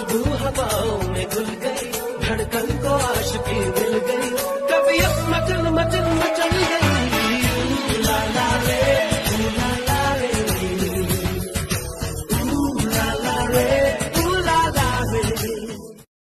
खुशबू हवाओं में घुल गई धड़कन को आशकी